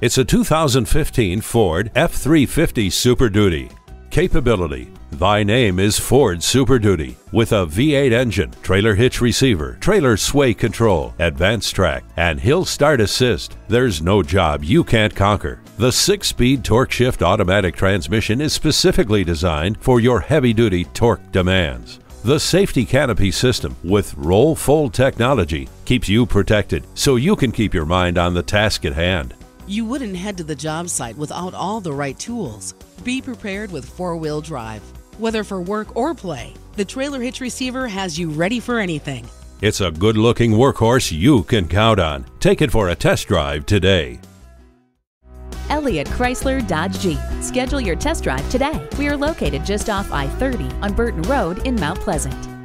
It's a 2015 Ford F-350 Super Duty. Capability. Thy name is Ford Super Duty with a V8 engine, trailer hitch receiver, trailer sway control, AdvanceTrac, and hill start assist. There's no job you can't conquer. The 6-speed TorqShift automatic transmission is specifically designed for your heavy-duty torque demands. The safety canopy system with roll fold technology keeps you protected so you can keep your mind on the task at hand. You wouldn't head to the job site without all the right tools. Be prepared with four wheel drive. Whether for work or play, the trailer hitch receiver has you ready for anything. It's a good looking workhorse you can count on. Take it for a test drive today. Elliott Chrysler Dodge Jeep. Schedule your test drive today. We are located just off I 30 on Burton Road in Mount Pleasant.